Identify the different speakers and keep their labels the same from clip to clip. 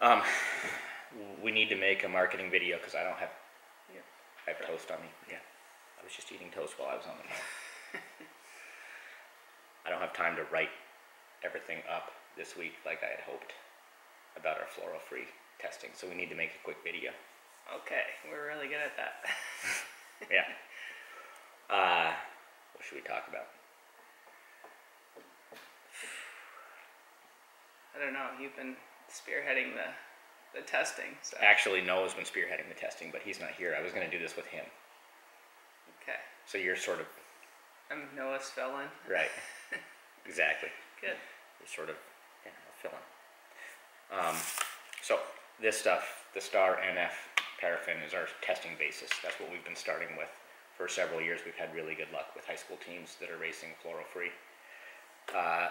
Speaker 1: Um, we need to make a marketing video because I don't have,
Speaker 2: Yeah.
Speaker 1: I have toast on me. Yeah, I was just eating toast while I was on the phone. I don't have time to write everything up this week like I had hoped about our fluoro-free testing, so we need to make a quick video.
Speaker 2: Okay, we're really good at that.
Speaker 1: Yeah. Uh, what should we talk about?
Speaker 2: I don't know. You've been spearheading the the testing, so
Speaker 1: Actually, Noah's been spearheading the testing, but he's not here. I was going to do this with him.
Speaker 2: okay.
Speaker 1: So you're sort of
Speaker 2: I'm Noah Spellin.
Speaker 1: right. exactly.
Speaker 2: Good.
Speaker 1: You're sort of yeah, I'll fill in. Um, so this stuff, the Star NF paraffin, is our testing basis. That's what we've been starting with for several years. We've had really good luck with high school teams that are racing fluoro free. Uh,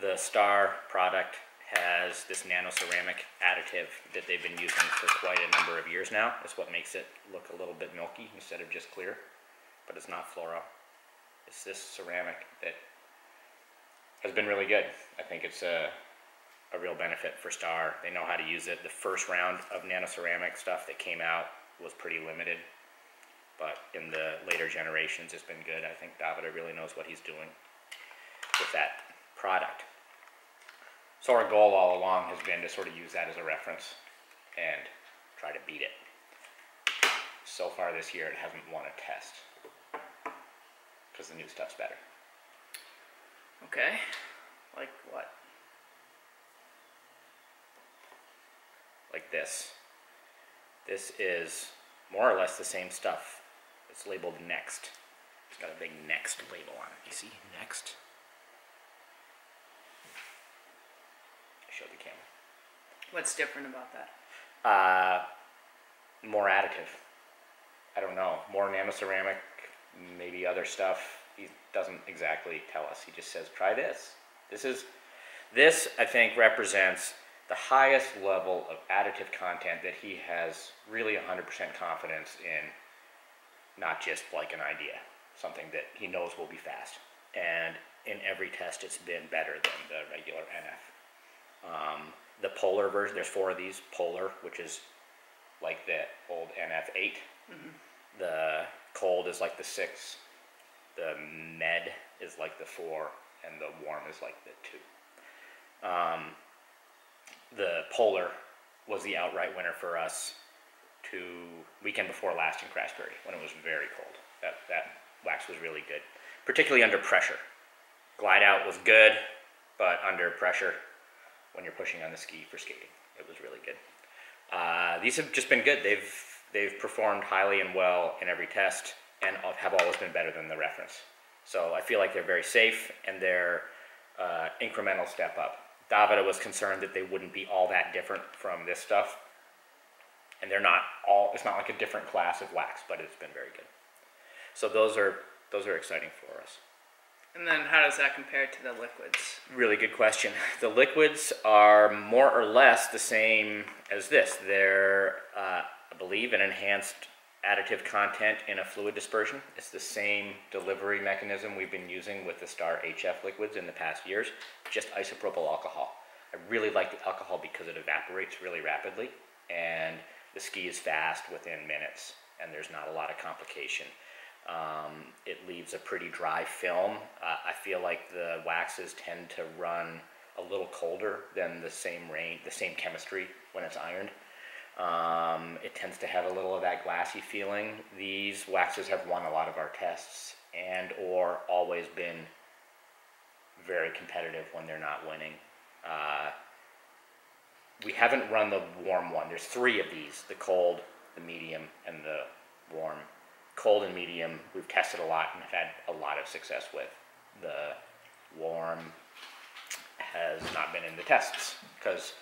Speaker 1: the Star product has this nano ceramic additive that they've been using for quite a number of years now. It's what makes it look a little bit milky instead of just clear, but it's not fluoro. It's this ceramic that has been really good. I think it's a, a real benefit for Star. They know how to use it. The first round of nano ceramic stuff that came out was pretty limited, but in the later generations, it's been good. I think Davida really knows what he's doing with that product. So our goal all along has been to sort of use that as a reference and try to beat it. So far this year, it hasn't won a test because the new stuff's better.
Speaker 2: Okay. Like what?
Speaker 1: like this. This is more or less the same stuff. It's labeled next. It's got a big next label on it. You see? Next. Show the camera.
Speaker 2: What's different about that?
Speaker 1: Uh, more additive. I don't know. More nanoceramic, maybe other stuff. He doesn't exactly tell us. He just says, try this. This is, this I think represents the highest level of additive content that he has really 100% confidence in, not just like an idea, something that he knows will be fast. And in every test, it's been better than the regular NF. The polar version, there's four of these. Polar, which is like the old NF8. The cold is like the six. The med is like the four, and the warm is like the two. Um, the polar was the outright winner for us to weekend before last in Craftsbury when it was very cold. That that wax was really good, particularly under pressure. Glide out was good, but under pressure, when you're pushing on the ski for skating, it was really good. Uh, these have just been good. They've they've performed highly and well in every test, and have always been better than the reference. So I feel like they're very safe and they're uh, incremental step up. Davida was concerned that they wouldn't be all that different from this stuff, and they're not all. It's not like a different class of wax, but it's been very good. So those are those are exciting for us.
Speaker 2: And then how does that compare to the liquids?
Speaker 1: Really good question. The liquids are more or less the same as this. They're, uh, I believe, an enhanced additive content in a fluid dispersion. It's the same delivery mechanism we've been using with the Star HF liquids in the past years, just isopropyl alcohol. I really like the alcohol because it evaporates really rapidly and the ski is fast within minutes and there's not a lot of complication. Um, it leaves a pretty dry film. Uh, I feel like the waxes tend to run a little colder than the same rain, the same chemistry when it's ironed. Um, it tends to have a little of that glassy feeling. These waxes have won a lot of our tests and or always been very competitive when they're not winning. Uh, we haven't run the warm one. There's three of these, the cold, the medium, and the warm. Cold and medium, we've tested a lot and have had a lot of success with. The warm has not been in the tests because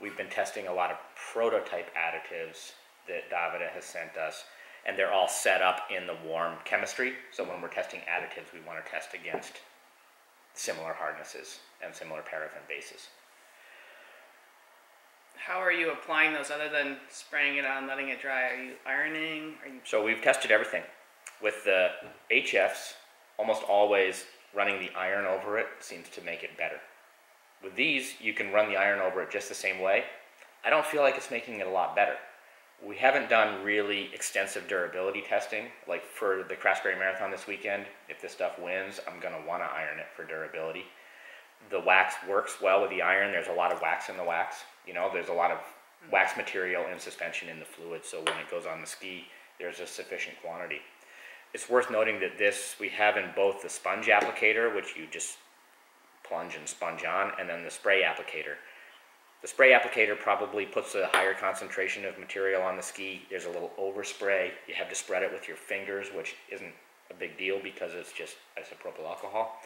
Speaker 1: we've been testing a lot of prototype additives that Davida has sent us, and they're all set up in the warm chemistry. So when we're testing additives, we want to test against similar hardnesses and similar paraffin bases.
Speaker 2: How are you applying those other than spraying it on, letting it dry? Are you ironing? Are you
Speaker 1: So we've tested everything. With the HFs, almost always running the iron over it seems to make it better. With these, you can run the iron over it just the same way. I don't feel like it's making it a lot better. We haven't done really extensive durability testing. Like for the Craftsbury Marathon this weekend, if this stuff wins, I'm gonna wanna iron it for durability. The wax works well with the iron. There's a lot of wax in the wax. You know, there's a lot of wax material in suspension in the fluid, so when it goes on the ski, there's a sufficient quantity. It's worth noting that this we have in both the sponge applicator, which you just plunge and sponge on, and then the spray applicator. The spray applicator probably puts a higher concentration of material on the ski. There's a little overspray. You have to spread it with your fingers, which isn't a big deal because it's just isopropyl alcohol.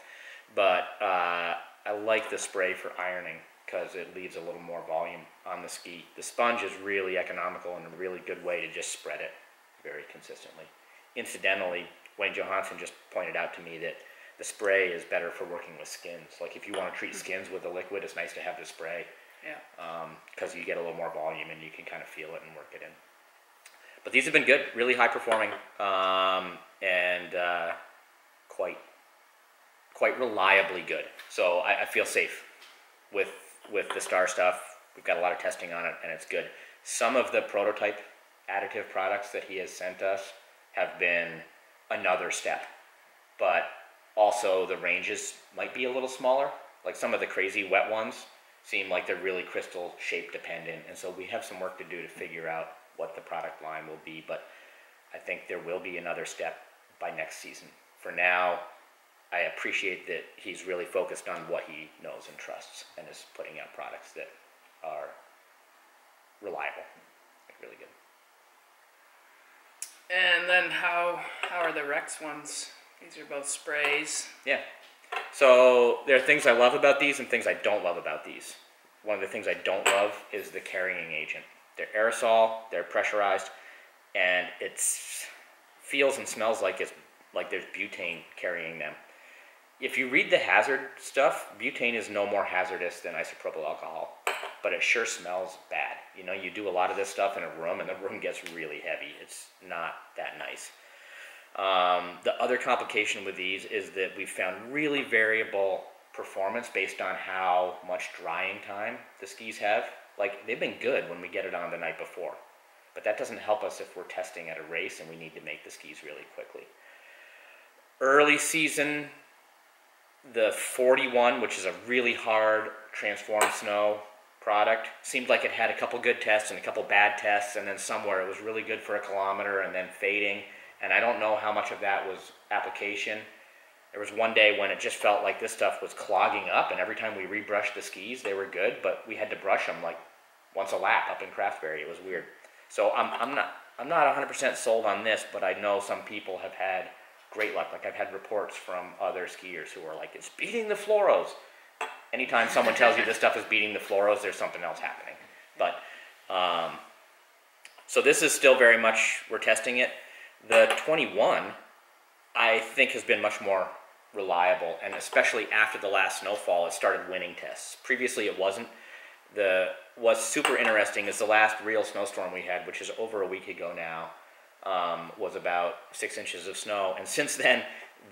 Speaker 1: But uh, I like the spray for ironing because it leaves a little more volume on the ski. The sponge is really economical and a really good way to just spread it very consistently. Incidentally, Wayne Johansson just pointed out to me that the spray is better for working with skins. Like if you want to treat skins with a liquid, it's nice to have the spray
Speaker 2: Yeah.
Speaker 1: because you get a little more volume and you can kind of feel it and work it in. But these have been good, really high performing, um, and uh, quite quite reliably good. So I, I feel safe with with the star stuff. We've got a lot of testing on it, and it's good. Some of the prototype additive products that he has sent us have been another step, but also the ranges might be a little smaller. Like some of the crazy wet ones seem like they're really crystal shape dependent, and so we have some work to do to figure out what the product line will be. But I think there will be another step by next season. For now, I appreciate that he's really focused on what he knows and trusts, and is putting out products that are reliable, like really good.
Speaker 2: And then how how are the Rex ones? These are both sprays.
Speaker 1: Yeah. So there are things I love about these and things I don't love about these. One of the things I don't love is the carrying agent. They're aerosol, they're pressurized, and it feels and smells like it's like there's butane carrying them. If you read the hazard stuff, butane is no more hazardous than isopropyl alcohol, but it sure smells bad. You know, you do a lot of this stuff in a room, and the room gets really heavy. It's not that nice. Um, the other complication with these is that we've found really variable performance based on how much drying time the skis have. Like they've been good when we get it on the night before, but that doesn't help us if we're testing at a race and we need to make the skis really quickly. Early season, the 41, which is a really hard transformed snow product, seemed like it had a couple good tests and a couple bad tests, and then somewhere it was really good for a kilometer and then fading. And I don't know how much of that was application. There was one day when it just felt like this stuff was clogging up, and every time we rebrushed the skis, they were good, but we had to brush them like once a lap up in Craftsbury. It was weird. So I'm, I'm not I'm not 100% sold on this, but I know some people have had great luck. Like I've had reports from other skiers who are like, it's beating the fluoros. Anytime someone tells you this stuff is beating the fluoros, there's something else happening. But um, so this is still very much we're testing it. The 21, I think, has been much more reliable, and especially after the last snowfall, it started winning tests. Previously, it wasn't. The what's super interesting is the last real snowstorm we had, which is over a week ago now, um, was about six inches of snow, and since then,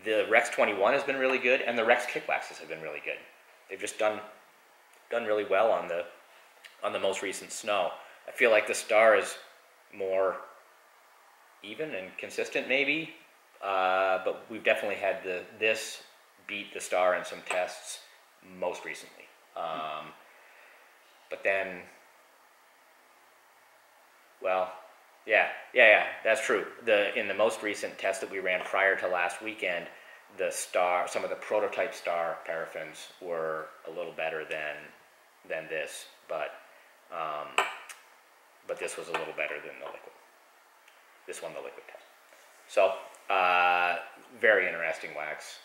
Speaker 1: the Rex 21 has been really good, and the Rex kickwaxes have been really good. They've just done done really well on the on the most recent snow. I feel like the star is more even and consistent, maybe, uh, but we've definitely had the this beat the star in some tests most recently. Um, but then, well, yeah, yeah, yeah, that's true. The in the most recent test that we ran prior to last weekend, the star, some of the prototype star paraffins were a little better than than this, but um, but this was a little better than the liquid. This won the liquid test. So uh, very interesting wax.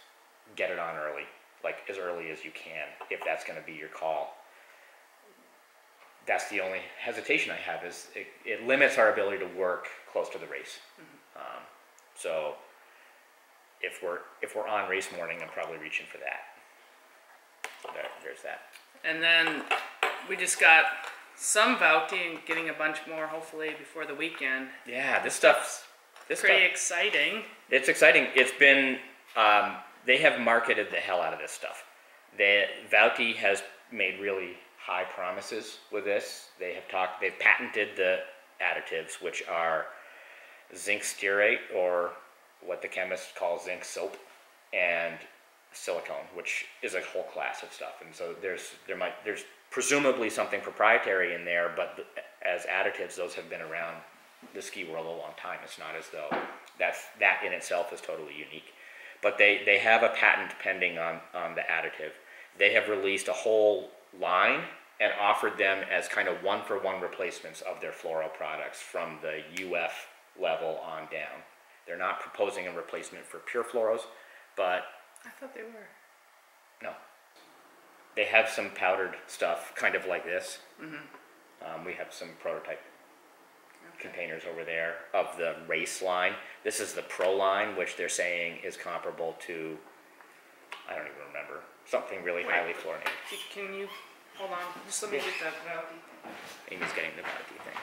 Speaker 1: Get it on early, like as early as you can, if that's going to be your call that's the only hesitation I have is it, it limits our ability to work close to the race. Um, so if we're if we're on race morning, I'm probably reaching for that. So there, there's that.
Speaker 2: And then we just got some Vauhti and getting a bunch more hopefully before the weekend.
Speaker 1: Yeah, this stuff's this
Speaker 2: Pretty
Speaker 1: stuff.
Speaker 2: exciting.
Speaker 1: It's exciting. It's been um, they have marketed the hell out of this stuff. The Vauhti has made really high promises with this. They have talked, they've patented the additives, which are zinc stearate, or what the chemists call zinc soap, and silicone, which is a whole class of stuff. And so there's there might there's presumably something proprietary in there, but as additives, those have been around the ski world a long time. It's not as though that's that in itself is totally unique. But they, they have a patent pending on, on the additive. They have released a whole line and offered them as kind of one for one replacements of their fluoro products from the UF level on down. They're not proposing a replacement for pure fluoros, but
Speaker 2: I thought they were.
Speaker 1: no. They have some powdered stuff, kind of like this. Um, we have some prototype containers over there of the race line. This is the pro line, which they're saying is comparable to, I don't even remember, something really
Speaker 2: Wait.
Speaker 1: highly fluorinated.
Speaker 2: Can you, hold on, just let me get that Vauhti thing.
Speaker 1: Amy's getting the Vauhti thing.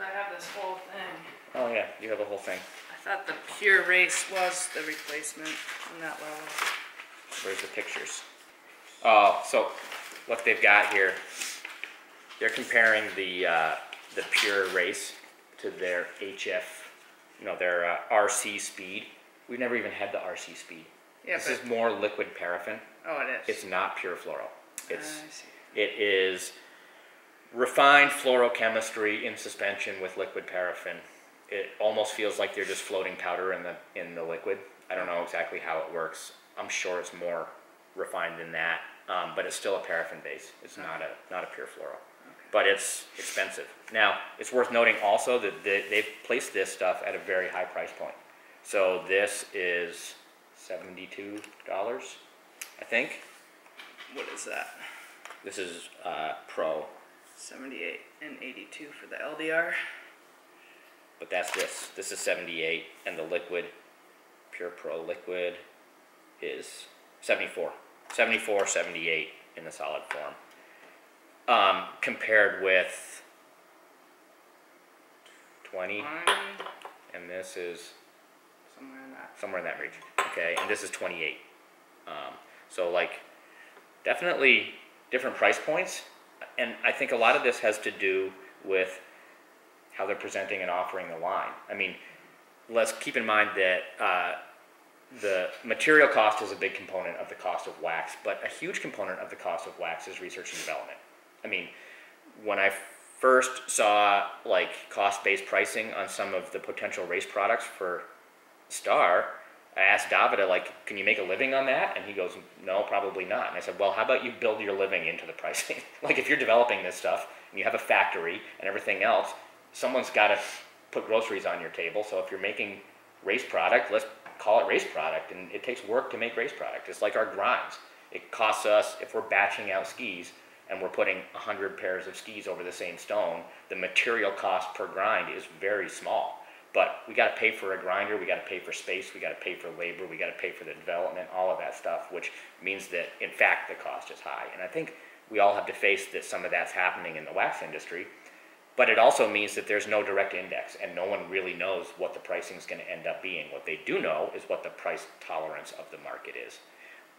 Speaker 2: I have this whole thing.
Speaker 1: Oh yeah, you have a whole thing.
Speaker 2: I thought the pure race was the replacement on that level.
Speaker 1: Where's the pictures? Oh, so what they've got here, they're comparing the, uh, the pure race to their HF, no, their uh, RC speed. We've never even had the RC speed.
Speaker 2: Yeah,
Speaker 1: This is more liquid paraffin.
Speaker 2: oh, it is.
Speaker 1: It's not pure fluoro. It's,
Speaker 2: I see.
Speaker 1: it is refined fluorochemistry in suspension with liquid paraffin. It almost feels like they're just floating powder in the, in the liquid. I don't know exactly how it works. I'm sure it's more refined than that, um, but it's still a paraffin base. It's not a, not a pure fluoro. But it's expensive. Now, it's worth noting also that they, they've placed this stuff at a very high price point. So this is seventy-two dollars, I think.
Speaker 2: What is that?
Speaker 1: This is uh, Pro,
Speaker 2: 78 and 82 for the LDR.
Speaker 1: but that's this. This is 78, and the liquid, Pure Pro liquid, is 74. 74, 78 in the solid form. Um, compared with 20,
Speaker 2: Mine,
Speaker 1: and this is
Speaker 2: somewhere in that.
Speaker 1: somewhere in that region. Okay, and this is 28. Um, so like, definitely different price points, and I think a lot of this has to do with how they're presenting and offering the line. I mean, let's keep in mind that uh, the material cost is a big component of the cost of wax, but a huge component of the cost of wax is research and development. I mean, when I first saw like cost-based pricing on some of the potential race products for Star, I asked Davida, like, can you make a living on that? And he goes, no, probably not. And I said, well, how about you build your living into the pricing? like, if you're developing this stuff and you have a factory and everything else, someone's got to put groceries on your table. So if you're making race product, let's call it race product. And it takes work to make race product. It's like our grinds. It costs us, if we're batching out skis and we're putting 100 pairs of skis over the same stone, the material cost per grind is very small. But we got to pay for a grinder, we got to pay for space, we got to pay for labor, we got to pay for the development, all of that stuff, which means that in fact the cost is high. And I think we all have to face that some of that's happening in the wax industry. But it also means that there's no direct index and no one really knows what the pricing is going to end up being. What they do know is what the price tolerance of the market is.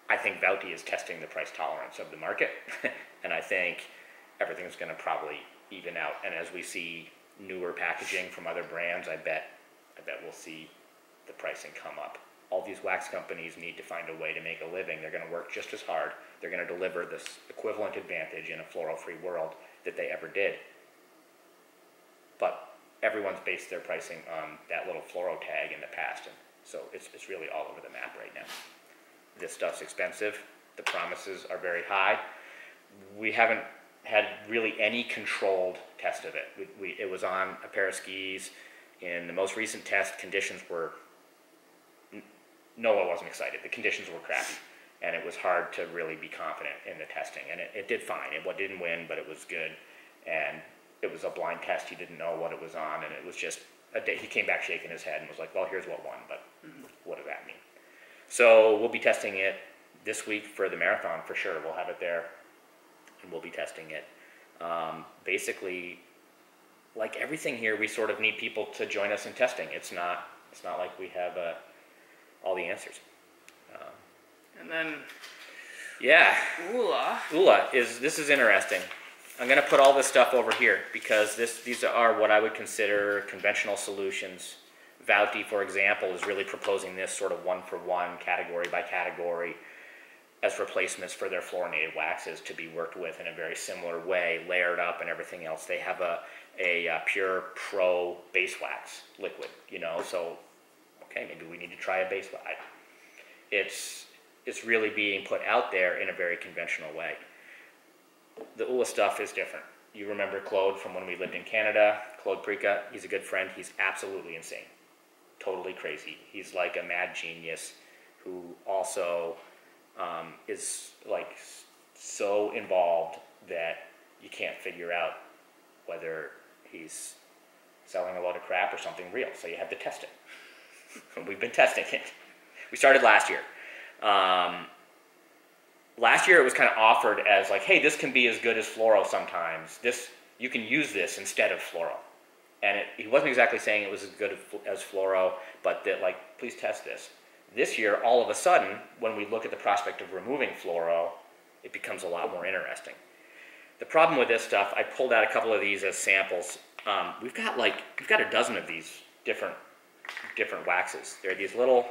Speaker 1: I think Vauhti is testing the price tolerance of the market, and I think everything's going to probably even out. And as we see newer packaging from other brands, I bet, I bet we'll see the pricing come up. All these wax companies need to find a way to make a living. They're going to work just as hard. They're going to deliver this equivalent advantage in a fluoro-free world that they ever did. But everyone's based their pricing on that little floral tag in the past, and so it's, it's really all over the map right now. This stuff's expensive. The promises are very high. We haven't had really any controlled test of it. We, we, it was on a pair of skis. In the most recent test, conditions were n- no one wasn't excited. The conditions were crappy, and it was hard to really be confident in the testing. And it, it did fine. It didn't win, but it was good. And it was a blind test. He didn't know what it was on, and it was just a day. He came back shaking his head and was like, "Well, here's what won, but mm-hmm. what does that mean?" So we'll be testing it this week for the marathon for sure. We'll have it there, and we'll be testing it. Um, basically, like everything here, we sort of need people to join us in testing. It's not. It's not like we have uh, all the answers.
Speaker 2: And then
Speaker 1: Yeah,
Speaker 2: Oola.
Speaker 1: Ula is this is interesting. I'm gonna put all this stuff over here because this these are what I would consider conventional solutions. Vauhti, for example, is really proposing this sort of one for one, category by category, as replacements for their fluorinated waxes to be worked with in a very similar way, layered up and everything else. They have a a, uh pure pro base wax liquid, you know. So, okay, maybe we need to try a base wax. It's it's really being put out there in a very conventional way the ULA stuff is different. You remember Claude from when we lived in Canada, Claude Prica, he's a good friend. He's absolutely insane. Totally crazy. He's like a mad genius who also um, is like so involved that you can't figure out whether he's selling a lot of crap or something real. So you have to test it. We've been testing it. We started last year. Um, last year it was kind of offered as like, hey, this can be as good as fluoro sometimes. This you can use this instead of fluoro. and it, he wasn't exactly saying it was as good as fluoro, but that like, please test this. This year, all of a sudden, when we look at the prospect of removing fluoro, it becomes a lot more interesting. The problem with this stuff, I pulled out a couple of these as samples. Um, we've got like we've got a dozen of these different different waxes. They're these little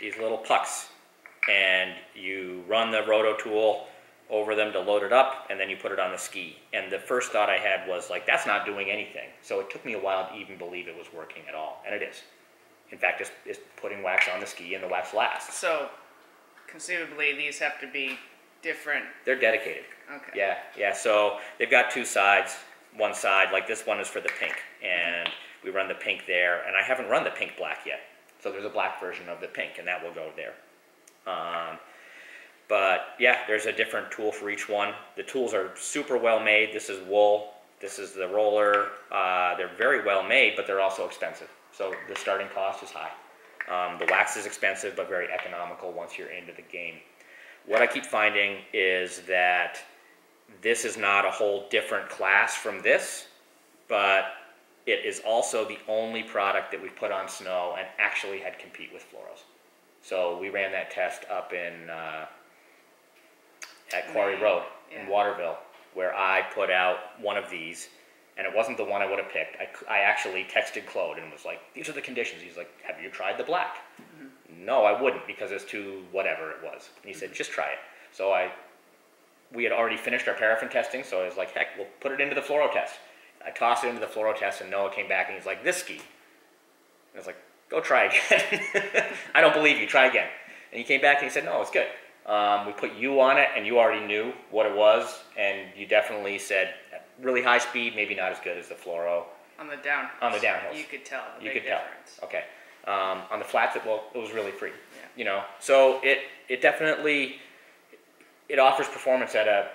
Speaker 1: these little pucks and you run the roto tool over them to load it up and then you put it on the ski and the first thought i had was like that's not doing anything so it took me a while to even believe it was working at all and it is in fact it's, it's putting wax on the ski and the wax lasts
Speaker 2: So, conceivably, these have to be different.
Speaker 1: they're dedicated
Speaker 2: Okay.
Speaker 1: yeah yeah so they've got two sides one side like this one is for the pink and we run the pink there and i haven't run the pink black yet so there's a black version of the pink and that will go there um, but yeah, there's a different tool for each one. The tools are super well made. This is wool. This is the roller. Uh, they're very well made, but they're also expensive. So the starting cost is high. Um, the wax is expensive, but very economical once you're into the game. What I keep finding is that this is not a whole different class from this, but it is also the only product that we've put on snow and actually had compete with fluoros. So we ran that test up in uh, at Quarry Road in. Waterville, where I put out one of these, and it wasn't the one I would have picked. I, I actually texted Claude and was like, "These are the conditions." He's like, "Have you tried the black?" No, I wouldn't because it's too whatever it was. And he said, "Just try it." So I, we had already finished our paraffin testing, so I was like, "Heck, we'll put it into the fluoro test." I tossed it into the fluoro test, and Noah came back and he's like, "This ski." I was like, go try again. I don't believe you, try again. And he came back and he said, no, it's good. Um, we put you on it and you already knew what it was, and you definitely said really high speed, maybe not as good as the fluoro.
Speaker 2: On the down.
Speaker 1: On the downhills.
Speaker 2: You could tell the
Speaker 1: You
Speaker 2: big
Speaker 1: could tell. Okay. Um, on the flats, it, well, it was really free.
Speaker 2: Yeah.
Speaker 1: You know, so it it definitely it offers performance at a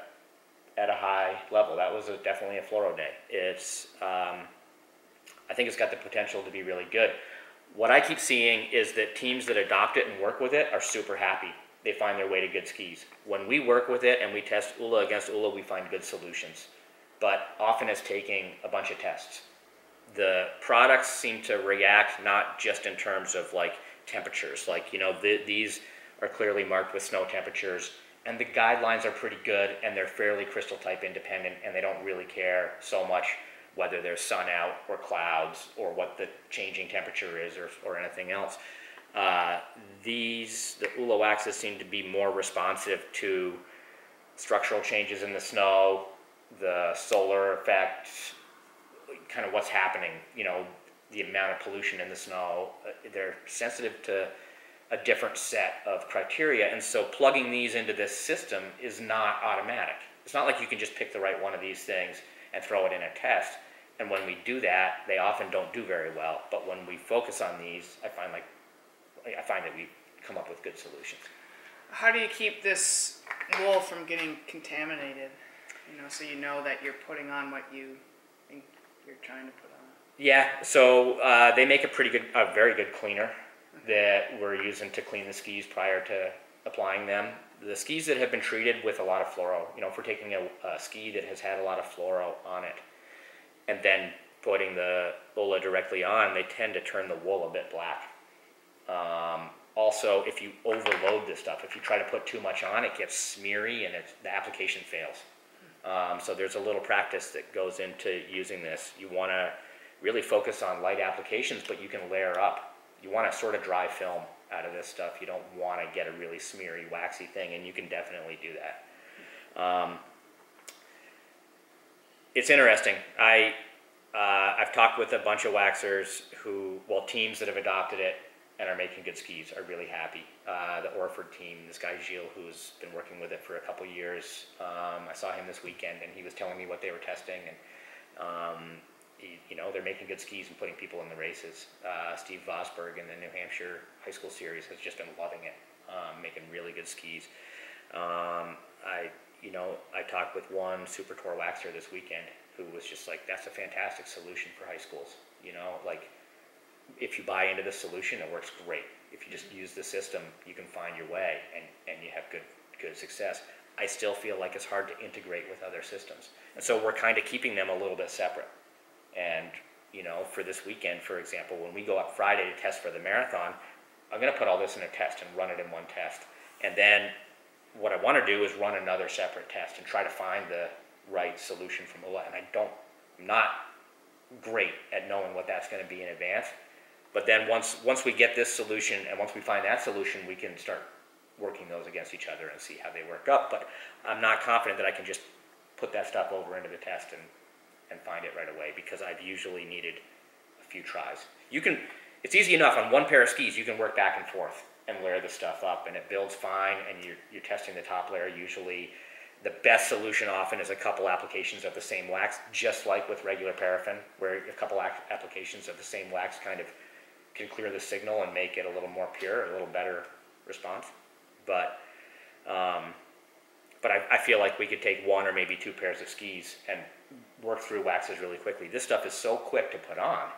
Speaker 1: at a high level. That was a, definitely a fluoro day. It's um, I think it's got the potential to be really good. What I keep seeing is that teams that adopt it and work with it are super happy. They find their way to good skis. When we work with it and we test ULA against ULA, we find good solutions. But often it's taking a bunch of tests. The products seem to react not just in terms of like temperatures, like, you know, th- these are clearly marked with snow temperatures, and the guidelines are pretty good and they're fairly crystal type independent, and they don't really care so much whether there's sun out or clouds or what the changing temperature is or, or anything else. Uh, these, the ULA waxes seem to be more responsive to structural changes in the snow, the solar effect, kind of what's happening, you know, the amount of pollution in the snow. Uh, They're sensitive to a different set of criteria, and so plugging these into this system is not automatic. It's not like you can just pick the right one of these things and throw it in a test. And when we do that, they often don't do very well. But when we focus on these, I find like I find that we come up with good solutions.
Speaker 2: How do you keep this wool from getting contaminated? You know, so you know that you're putting on what you think you're trying to put on.
Speaker 1: Yeah, so uh, they make a pretty good, a very good cleaner that we're using to clean the skis prior to applying them. The skis that have been treated with a lot of fluoro, you know, if we're taking a, a ski that has had a lot of fluoro on it and then putting the ULA directly on, they tend to turn the wool a bit black. Um, also, if you overload this stuff, if you try to put too much on, it gets smeary and it's, the application fails. Um, so there's a little practice that goes into using this. You want to really focus on light applications, but you can layer up. You want to sort of dry film out of this stuff. You don't want to get a really smeary, waxy thing, and you can definitely do that. Um, it's interesting. I uh, I've talked with a bunch of waxers who, well, teams that have adopted it and are making good skis are really happy. Uh, the Orford team, this guy Gilles, who's been working with it for a couple years, um, I saw him this weekend and he was telling me what they were testing and. Um, he, you know they're making good skis and putting people in the races. Uh, Steve Vosberg in the New Hampshire High School Series has just been loving it, um, making really good skis. Um, I you know I talked with one Super Tour waxer this weekend who was just like, "That's a fantastic solution for high schools." You know, like if you buy into the solution, it works great. If you just mm-hmm. use the system, you can find your way and, and you have good good success. I still feel like it's hard to integrate with other systems, and so we're kind of keeping them a little bit separate. And, you know, for this weekend, for example, when we go up Friday to test for the marathon, I'm going to put all this in a test and run it in one test. And then what I want to do is run another separate test and try to find the right solution from the And I don't, I'm not great at knowing what that's going to be in advance. But then once, once we get this solution and once we find that solution, we can start working those against each other and see how they work up. But I'm not confident that I can just put that stuff over into the test and and find it right away because I've usually needed a few tries. You can, it's easy enough on one pair of skis, you can work back and forth and layer the stuff up and it builds fine and you're, you're testing the top layer usually. The best solution often is a couple applications of the same wax, just like with regular paraffin, where a couple applications of the same wax kind of can clear the signal and make it a little more pure, a little better response. But um, but I, I feel like we could take one or maybe two pairs of skis and work through waxes really quickly. This stuff is so quick to put on.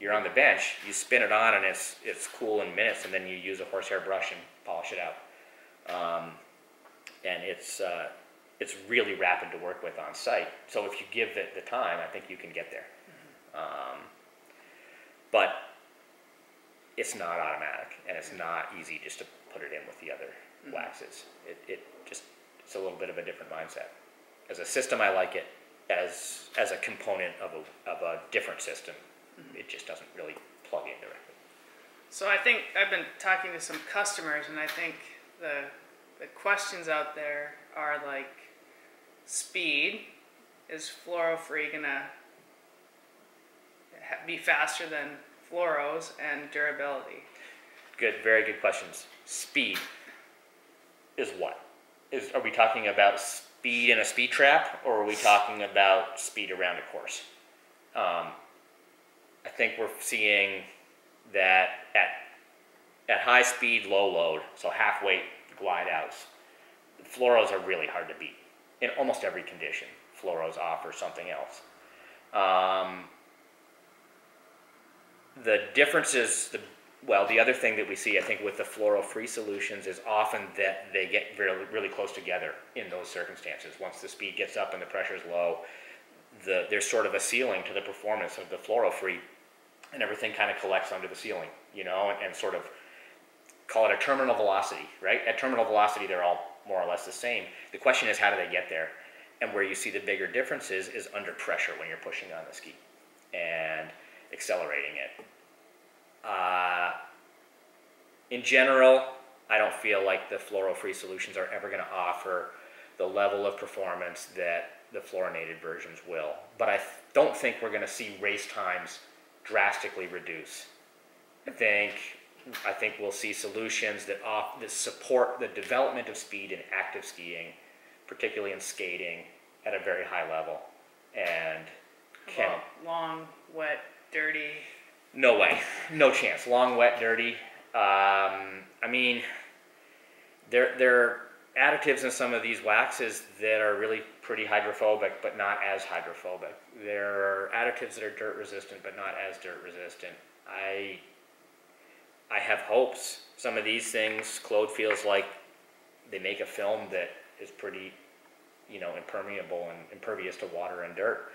Speaker 1: You're on the bench, you spin it on, and it's it's cool in minutes, and then you use a horsehair brush and polish it out. Um, and it's uh, it's really rapid to work with on site. So if you give it the time, I think you can get there. Um, but it's not automatic, and it's not easy just to put it in with the other waxes. It, it just it's a little bit of a different mindset. As a system, I like it as as a component of a of a different system. Mm-hmm. It just doesn't really plug in directly.
Speaker 2: So I think I've been talking to some customers, and I think the the questions out there are like speed. Is fluoro free gonna be faster than fluoros and durability?
Speaker 1: Good, very good questions. Speed is what? Is are we talking about speed in a speed trap, or are we talking about speed around a course? Um, I think we're seeing that at at high speed, low load, so half weight glide outs, fluoros are really hard to beat in almost every condition. Fluoros offer something else. Um, the differences, the well, the other thing that we see, I think, with the fluoro-free solutions is often that they get really, really close together in those circumstances. Once the speed gets up and the pressure is low, the, there's sort of a ceiling to the performance of the fluoro-free, and everything kind of collects under the ceiling, you know, and, and sort of call it a terminal velocity, right? At terminal velocity, they're all more or less the same. The question is, how do they get there? And where you see the bigger differences is under pressure when you're pushing on the ski and accelerating it uh, in general, I don't feel like the fluoro-free solutions are ever going to offer the level of performance that the fluorinated versions will. But I don't think we're going to see race times drastically reduce. I think I think we'll see solutions that off, that support the development of speed in active skiing, particularly in skating, at a very high level, and
Speaker 2: can long, wet, dirty
Speaker 1: no way. No chance. Long, wet, dirty. Um, I mean, there, there are additives in some of these waxes that are really pretty hydrophobic, but not as hydrophobic. There are additives that are dirt resistant, but not as dirt resistant. I, I have hopes. Some of these things, Claude feels like they make a film that is pretty, you know, impermeable and impervious to water and dirt.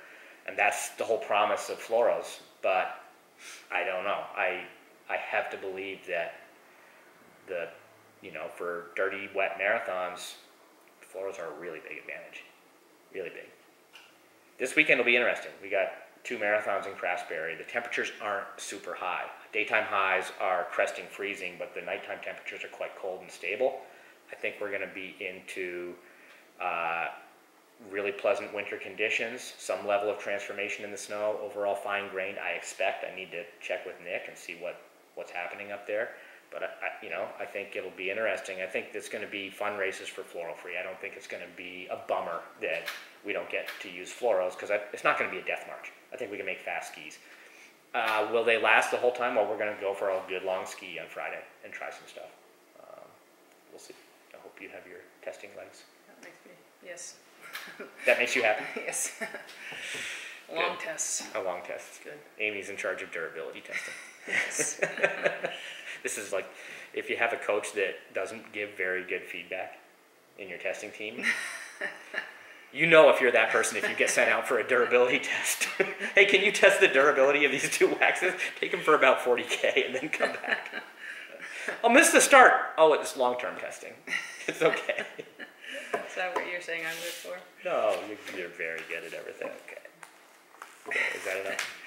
Speaker 1: And that's the whole promise of fluoros. But I don't know. I I have to believe that the, you know, for dirty, wet marathons, floors are a really big advantage, really big. This weekend will be interesting. We got two marathons in Craftsbury. The temperatures aren't super high. Daytime highs are cresting freezing, but the nighttime temperatures are quite cold and stable. I think we're going to be into uh, really pleasant winter conditions, some level of transformation in the snow, overall fine grained. I expect. I need to check with Nick and see what what's happening up there. But I, you know, I think it'll be interesting. I think it's going to be fun races for Fluoro Free. I don't think it's going to be a bummer that we don't get to use fluoros because it's not going to be a death march. I think we can make fast skis. Uh, will they last the whole time? Well, we're going to go for a good long ski on Friday and try some stuff. Um, we'll see. I hope you have your testing legs.
Speaker 2: That makes me yes,
Speaker 1: That makes you happy?
Speaker 2: yes. Long
Speaker 1: Good.
Speaker 2: tests.
Speaker 1: A long test.
Speaker 2: Good.
Speaker 1: Amy's in charge of durability testing.
Speaker 2: Yes.
Speaker 1: This is like if you have a coach that doesn't give very good feedback in your testing team, you know if you're that person if you get sent out for a durability test. hey, can you test the durability of these two waxes? Take them for about 40k and then come back. I'll miss the start. Oh, it's long-term testing. It's okay.
Speaker 2: Is that what you're saying I'm good for?
Speaker 1: No, you're, you're very good at everything. Okay. Okay, Is that enough?